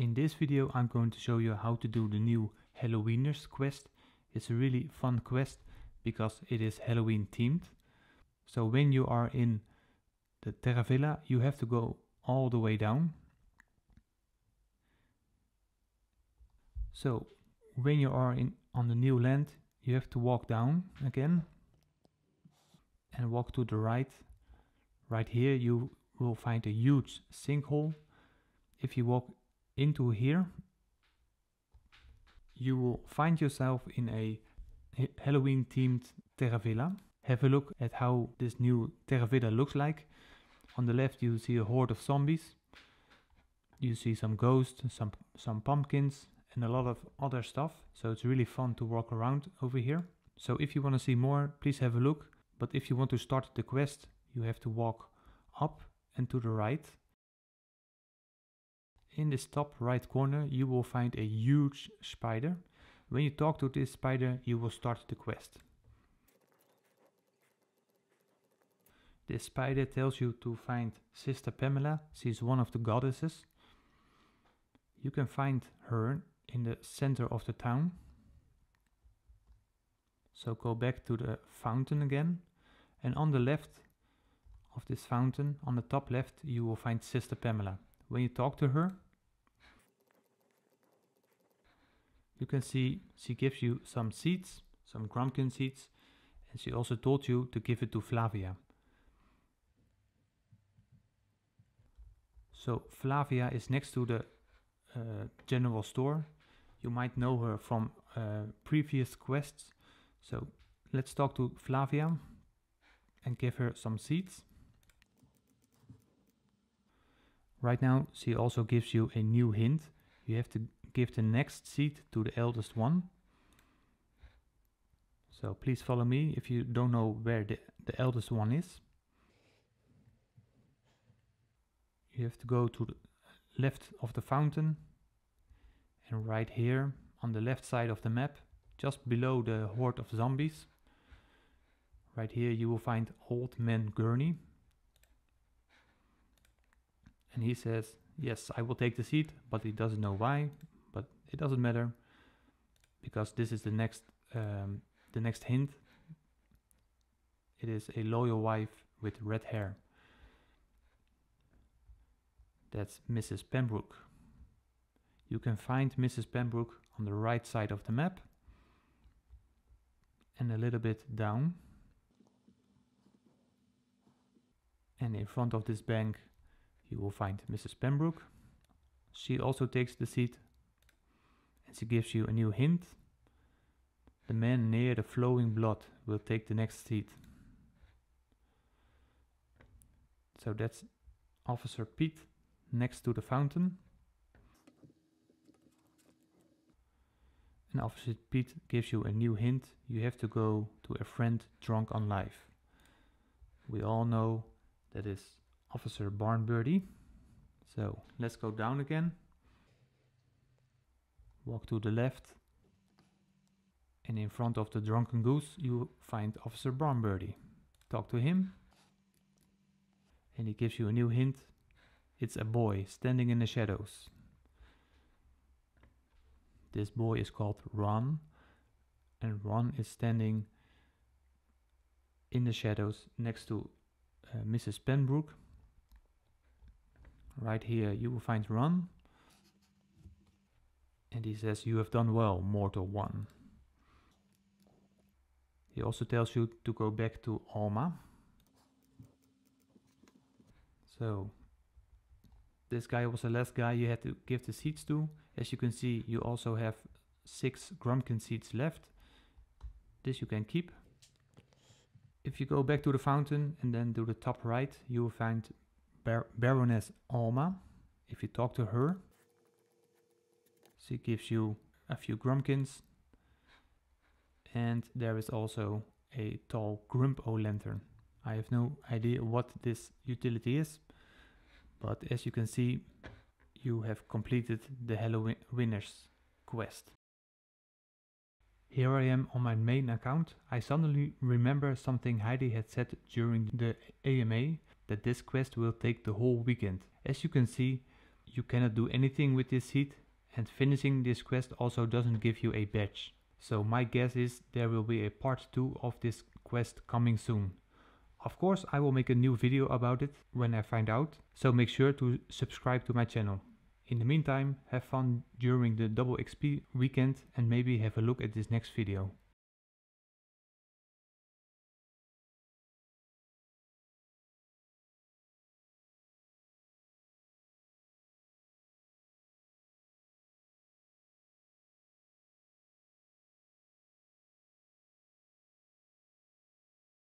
In this video I'm going to show you how to do the new Hallowinners quest. It's a really fun quest because it is Halloween themed. So when you are in the Terra Villa you have to go all the way down. So when you are in on the new land you have to walk down again and walk to the right. Right here you will find a huge sinkhole. If you walk into here, you will find yourself in a Halloween themed Terra Villa. Have a look at how this new Terra Villa looks like. On the left you see a horde of zombies. You see some ghosts, some, some pumpkins and a lot of other stuff. So it's really fun to walk around over here. So if you want to see more, please have a look. But if you want to start the quest, you have to walk up and to the right. In this top right corner, you will find a huge spider. When you talk to this spider, you will start the quest. This spider tells you to find Sister Pamela. She is one of the goddesses. You can find her in the center of the town. So go back to the fountain again. And on the left of this fountain, on the top left, you will find Sister Pamela. When you talk to her, you can see she gives you some seeds, some grumpkin seeds, and she also told you to give it to Flavia. So Flavia is next to the uh, general store. You might know her from uh, previous quests. So let's talk to Flavia and give her some seeds. Right now she also gives you a new hint. You have to give the next seat to the eldest one. So please follow me if you don't know where the, the eldest one is. You have to go to the left of the fountain and right here on the left side of the map just below the horde of zombies right here you will find old man Gurney and he says yes I will take the seat but he doesn't know why it doesn't matter because this is the next um, the next hint it is a loyal wife with red hair that's Mrs. Pembroke you can find Mrs. Pembroke on the right side of the map and a little bit down and in front of this bank you will find Mrs. Pembroke. She also takes the seat and she gives you a new hint. The man near the flowing blood will take the next seat. So that's Officer Pete next to the fountain. And Officer Pete gives you a new hint. You have to go to a friend drunk on life. We all know that is Officer Barnbirdie. So let's go down again. Walk to the left. And in front of the drunken goose you find Officer Barnbirdie. Talk to him. And he gives you a new hint. It's a boy standing in the shadows. This boy is called Ron. And Ron is standing in the shadows next to uh, Mrs. Pembroke. Right here you will find Ron. And he says, you have done well, mortal one. He also tells you to go back to Alma. So, this guy was the last guy you had to give the seeds to. As you can see, you also have six Grumpkin seeds left. This you can keep. If you go back to the fountain and then to the top right, you will find Bar Baroness Alma. If you talk to her, she gives you a few Grumpkins. And there is also a tall Grumpo lantern. I have no idea what this utility is, but as you can see, you have completed the Hallowinners quest. Here I am on my main account. I suddenly remember something Heidi had said during the AMA that this quest will take the whole weekend. As you can see, you cannot do anything with this seed and finishing this quest also doesn't give you a badge. So my guess is there will be a part 2 of this quest coming soon. Of course I will make a new video about it when I find out, so make sure to subscribe to my channel. In the meantime, have fun during the double XP weekend and maybe have a look at this next video.